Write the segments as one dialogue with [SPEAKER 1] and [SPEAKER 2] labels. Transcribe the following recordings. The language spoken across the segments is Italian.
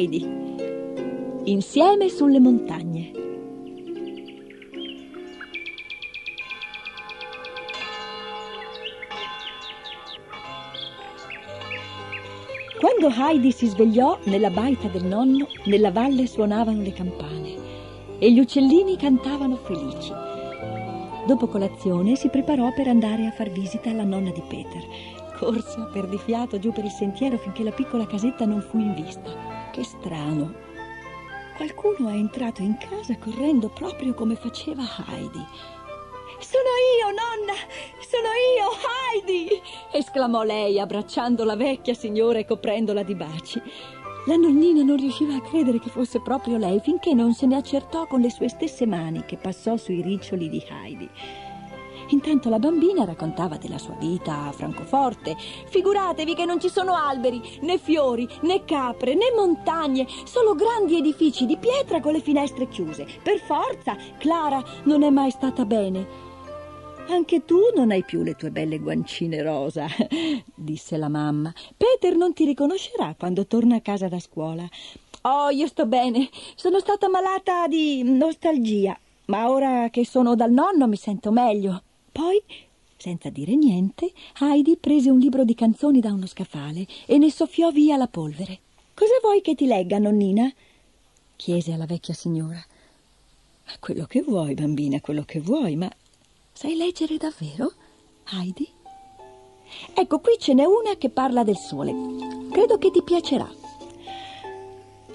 [SPEAKER 1] Heidi. Insieme sulle montagne. Quando Heidi si svegliò nella baita del nonno, nella valle suonavano le campane e gli uccellini cantavano felici. Dopo colazione si preparò per andare a far visita alla nonna di Peter. Corse a perdifiato giù per il sentiero finché la piccola casetta non fu in vista. Che strano. Qualcuno è entrato in casa correndo proprio come faceva Heidi. Sono io, nonna! Sono io, Heidi! esclamò lei, abbracciando la vecchia signora e coprendola di baci. La nonnina non riusciva a credere che fosse proprio lei finché non se ne accertò con le sue stesse mani che passò sui riccioli di Heidi. Intanto la bambina raccontava della sua vita a Francoforte. Figuratevi che non ci sono alberi, né fiori, né capre, né montagne, solo grandi edifici di pietra con le finestre chiuse. Per forza, Clara non è mai stata bene. Anche tu non hai più le tue belle guancine rosa, disse la mamma. Peter non ti riconoscerà quando torna a casa da scuola. Oh, io sto bene. Sono stata malata di nostalgia, ma ora che sono dal nonno mi sento meglio. Poi, senza dire niente, Heidi prese un libro di canzoni da uno scaffale e ne soffiò via la polvere. Cosa vuoi che ti legga, nonnina? chiese alla vecchia signora. Quello che vuoi, bambina, quello che vuoi, ma Sai leggere davvero, Heidi? Ecco, qui ce n'è una che parla del sole. Credo che ti piacerà.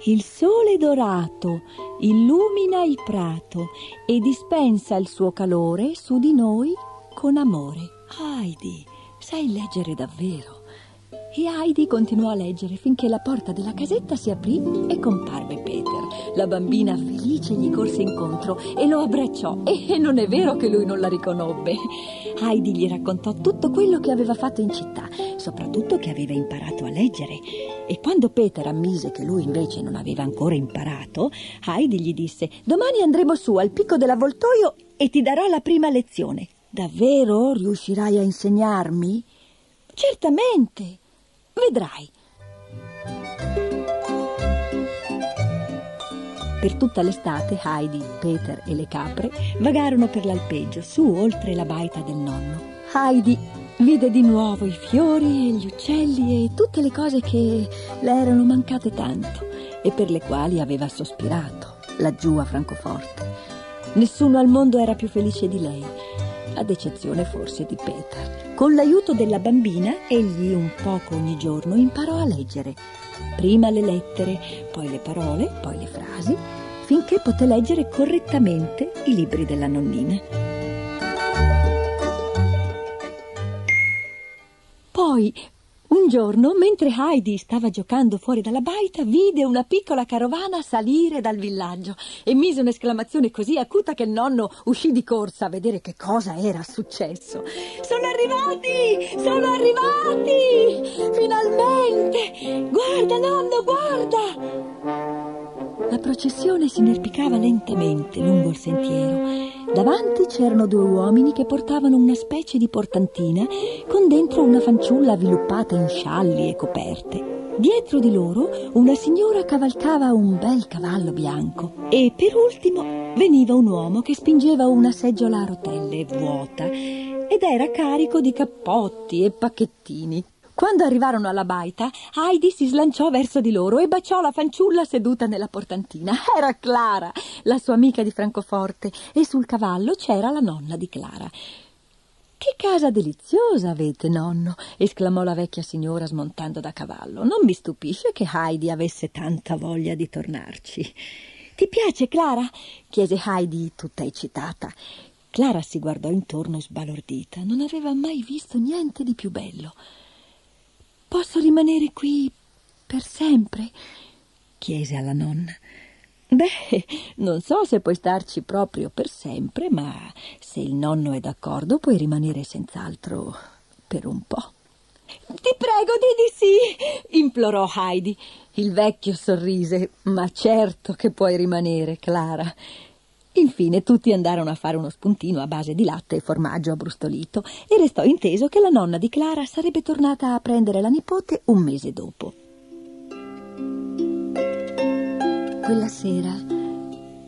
[SPEAKER 1] Il sole dorato illumina il prato e dispensa il suo calore su di noi con amore. Heidi, sai leggere davvero? E Heidi continuò a leggere finché la porta della casetta si aprì e comparve Peter. La bambina felice gli corse incontro e lo abbracciò e non è vero che lui non la riconobbe. Heidi gli raccontò tutto quello che aveva fatto in città, soprattutto che aveva imparato a leggere. E quando Peter ammise che lui invece non aveva ancora imparato, Heidi gli disse «Domani andremo su al picco dell'avvoltoio e ti darò la prima lezione. Davvero riuscirai a insegnarmi?» Certamente. Vedrai. Per tutta l'estate Heidi, Peter e le capre vagarono per l'alpeggio, su oltre la baita del nonno. Heidi vide di nuovo i fiori e gli uccelli e tutte le cose che le erano mancate tanto e per le quali aveva sospirato laggiù a Francoforte. Nessuno al mondo era più felice di lei, ad eccezione forse di Peter. Con l'aiuto della bambina, egli un poco ogni giorno imparò a leggere. Prima le lettere, poi le parole, poi le frasi, finché poté leggere correttamente i libri della nonnina. Poi, un giorno, mentre Heidi stava giocando fuori dalla baita, vide una piccola carovana salire dal villaggio e mise un'esclamazione così acuta che il nonno uscì di corsa a vedere che cosa era successo. Sono arrivati! Sono arrivati! Finalmente! Guarda, nonno, guarda! La processione si inerpicava lentamente lungo il sentiero. Davanti c'erano due uomini che portavano una specie di portantina con dentro una fanciulla avviluppata in scialli e coperte. Dietro di loro una signora cavalcava un bel cavallo bianco e per ultimo veniva un uomo che spingeva una seggiola a rotelle vuota ed era carico di cappotti e pacchettini. Quando arrivarono alla baita, Heidi si slanciò verso di loro e baciò la fanciulla seduta nella portantina. Era Clara, la sua amica di Francoforte, e sul cavallo c'era la nonna di Clara. Che casa deliziosa avete, nonno, esclamò la vecchia signora smontando da cavallo. Non mi stupisce che Heidi avesse tanta voglia di tornarci. Ti piace, Clara? chiese Heidi tutta eccitata. Clara si guardò intorno sbalordita. Non aveva mai visto niente di più bello. Posso rimanere qui per sempre? chiese alla nonna. Beh, non so se puoi starci proprio per sempre, ma se il nonno è d'accordo puoi rimanere senz'altro per un po'. Ti prego, di sì, implorò Heidi. Il vecchio sorrise. Ma certo che puoi rimanere, Clara. Infine tutti andarono a fare uno spuntino a base di latte e formaggio abbrustolito e restò inteso che la nonna di Clara sarebbe tornata a prendere la nipote un mese dopo. Quella sera,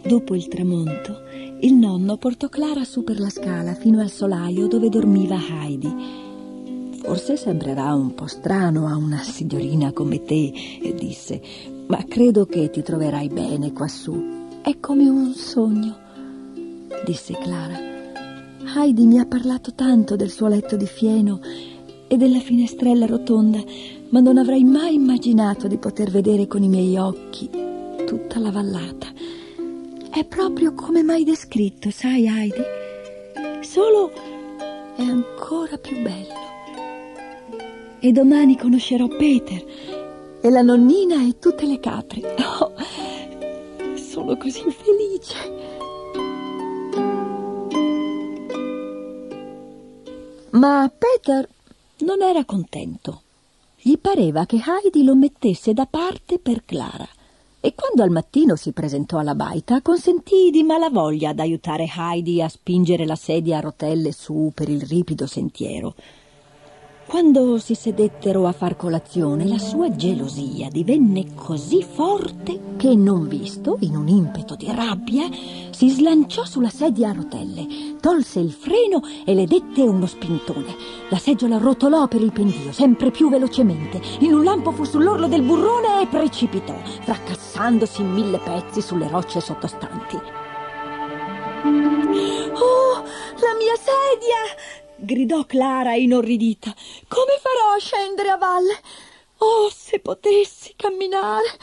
[SPEAKER 1] dopo il tramonto, il nonno portò Clara su per la scala fino al solaio dove dormiva Heidi. Forse sembrerà un po' strano a una signorina come te, disse, ma credo che ti troverai bene quassù. È come un sogno, disse Clara. Heidi mi ha parlato tanto del suo letto di fieno e della finestrella rotonda, ma non avrei mai immaginato di poter vedere con i miei occhi tutta la vallata. È proprio come mai descritto, sai Heidi? Solo è ancora più bello. E domani conoscerò Peter e la nonnina e tutte le capre. Oh, sono così felice. Ma Peter non era contento. Gli pareva che Heidi lo mettesse da parte per Clara e quando al mattino si presentò alla baita consentì di malavoglia ad aiutare Heidi a spingere la sedia a rotelle su per il ripido sentiero. Quando si sedettero a far colazione, la sua gelosia divenne così forte che, non visto, in un impeto di rabbia, si slanciò sulla sedia a rotelle, tolse il freno e le dette uno spintone. La seggiola rotolò per il pendio, sempre più velocemente. In un lampo fu sull'orlo del burrone e precipitò, fracassandosi in mille pezzi sulle rocce sottostanti. Oh, la mia sedia! Gridò Clara inorridita. Come farò a scendere a valle? Oh, se potessi camminare.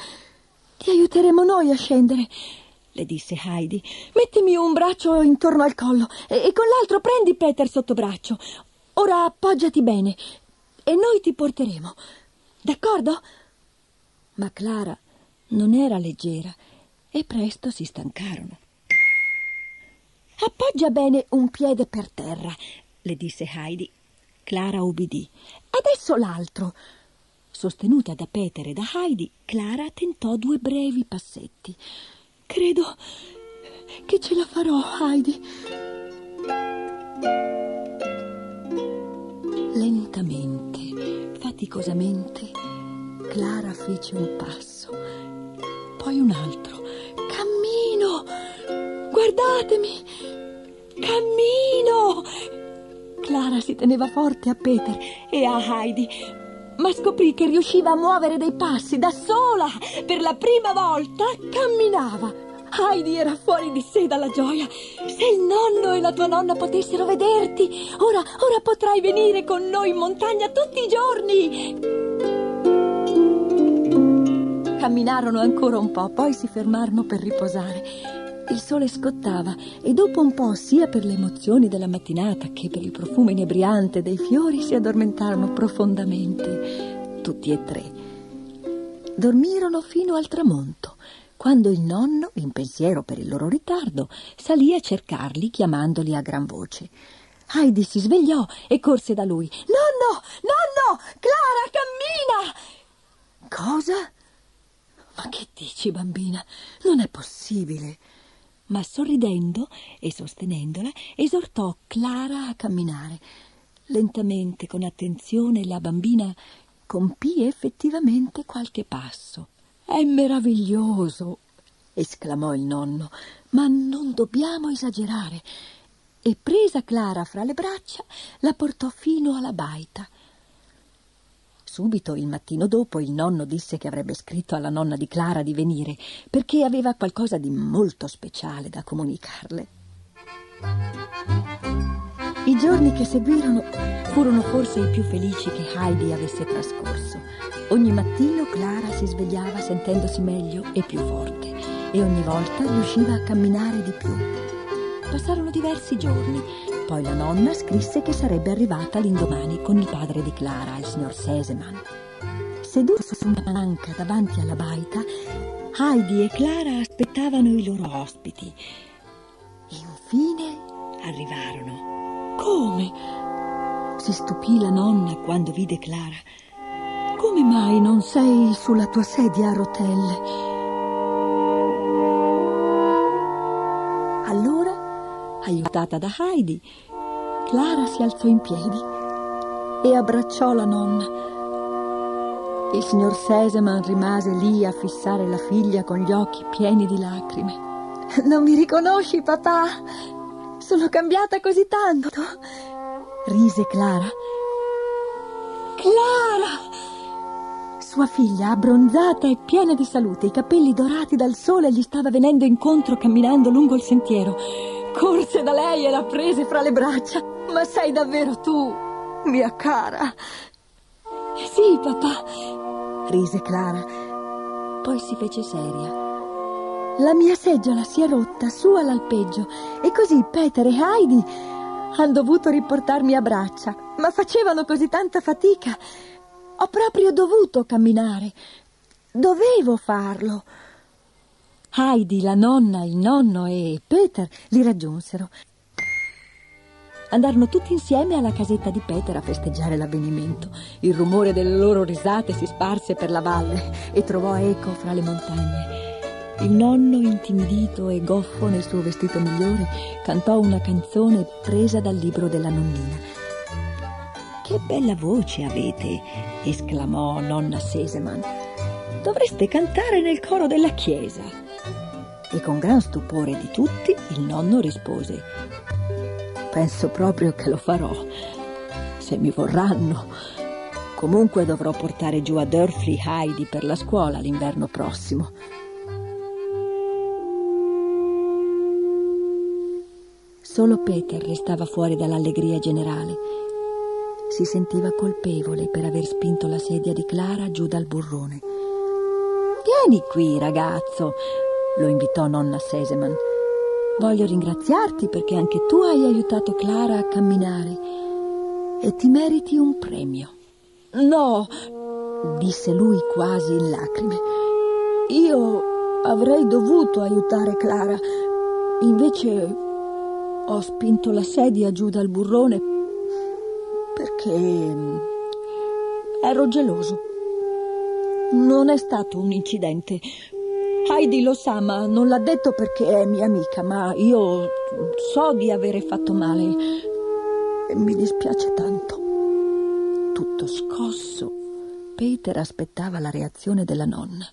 [SPEAKER 1] Ti aiuteremo noi a scendere, le disse Heidi. Mettimi un braccio intorno al collo e, e con l'altro prendi Peter sotto braccio. Ora appoggiati bene e noi ti porteremo. D'accordo? Ma Clara non era leggera e presto si stancarono. Appoggia bene un piede per terra, le disse Heidi. Clara ubbidì. Adesso l'altro. Sostenuta da Peter e da Heidi, Clara tentò due brevi passetti. Credo che ce la farò, Heidi. Lentamente, faticosamente, Clara fece un passo, poi un altro. Cammino! Guardatemi! Cammino! Clara si teneva forte a Peter e a Heidi, ma scoprì che riusciva a muovere dei passi da sola. Per la prima volta camminava. Heidi era fuori di sé dalla gioia. Se il nonno e la tua nonna potessero vederti, ora, ora potrai venire con noi in montagna tutti i giorni. Camminarono ancora un po', poi si fermarono per riposare. Il sole scottava e dopo un po', sia per le emozioni della mattinata che per il profumo inebriante dei fiori, si addormentarono profondamente, tutti e tre. Dormirono fino al tramonto, quando il nonno, in pensiero per il loro ritardo, salì a cercarli chiamandoli a gran voce. Heidi si svegliò e corse da lui. Nonno! Nonno! Clara, cammina! Cosa? Ma che dici, bambina? Non è possibile ma sorridendo e sostenendola esortò Clara a camminare. Lentamente, con attenzione, la bambina compì effettivamente qualche passo. È meraviglioso, esclamò il nonno, ma non dobbiamo esagerare. E presa Clara fra le braccia, la portò fino alla baita. Subito, il mattino dopo, il nonno disse che avrebbe scritto alla nonna di Clara di venire, perché aveva qualcosa di molto speciale da comunicarle. I giorni che seguirono furono forse i più felici che Heidi avesse trascorso. Ogni mattino Clara si svegliava sentendosi meglio e più forte e ogni volta riusciva a camminare di più. Passarono diversi giorni poi la nonna scrisse che sarebbe arrivata l'indomani con il padre di Clara, il signor Seseman. Seduti su una palanca davanti alla baita, Heidi e Clara aspettavano i loro ospiti. Infine arrivarono. Come? Si stupì la nonna quando vide Clara. Come mai non sei sulla tua sedia a rotelle? Aiutata da Heidi, Clara si alzò in piedi e abbracciò la nonna. Il signor Seseman rimase lì a fissare la figlia con gli occhi pieni di lacrime. Non mi riconosci, papà? Sono cambiata così tanto. Rise Clara. Clara! Sua figlia, abbronzata e piena di salute, i capelli dorati dal sole, gli stava venendo incontro camminando lungo il sentiero. Corse da lei e la prese fra le braccia. Ma sei davvero tu, mia cara? Sì, papà, rise Clara. Poi si fece seria. La mia seggiola si è rotta su all'alpeggio e così Peter e Heidi hanno dovuto riportarmi a braccia, ma facevano così tanta fatica ho proprio dovuto camminare. Dovevo farlo. Heidi, la nonna, il nonno e Peter li raggiunsero. Andarono tutti insieme alla casetta di Peter a festeggiare l'avvenimento. Il rumore delle loro risate si sparse per la valle e trovò eco fra le montagne. Il nonno, intimidito e goffo nel suo vestito migliore, cantò una canzone presa dal libro della nonnina. Che bella voce avete, esclamò nonna Seseman. Dovreste cantare nel coro della chiesa. E con gran stupore di tutti il nonno rispose, penso proprio che lo farò, se mi vorranno. Comunque dovrò portare giù a Durfley Heidi per la scuola l'inverno prossimo. Solo Peter restava fuori dall'allegria generale si sentiva colpevole per aver spinto la sedia di Clara giù dal burrone. Vieni qui, ragazzo, lo invitò nonna Seseman. Voglio ringraziarti perché anche tu hai aiutato Clara a camminare e ti meriti un premio. No, disse lui quasi in lacrime. Io avrei dovuto aiutare Clara. Invece ho spinto la sedia giù dal burrone perché mm, ero geloso. Non è stato un incidente. Heidi lo sa, ma non l'ha detto perché è mia amica, ma io so di avere fatto male e mi dispiace tanto. Tutto scosso, Peter aspettava la reazione della nonna.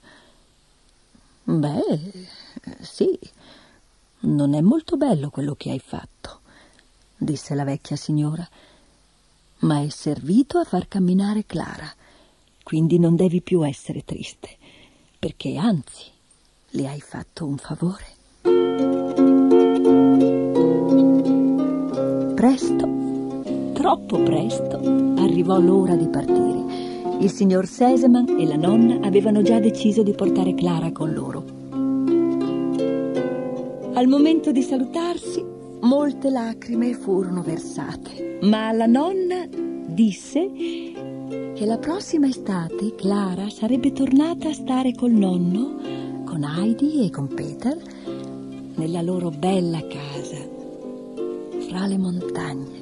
[SPEAKER 1] Beh, sì, non è molto bello quello che hai fatto, disse la vecchia signora ma è servito a far camminare Clara. Quindi non devi più essere triste, perché anzi le hai fatto un favore. Presto, troppo presto, arrivò l'ora di partire. Il signor Seseman e la nonna avevano già deciso di portare Clara con loro. Al momento di salutarsi, molte lacrime furono versate, ma la nonna disse che la prossima estate Clara sarebbe tornata a stare col nonno, con Heidi e con Peter, nella loro bella casa, fra le montagne.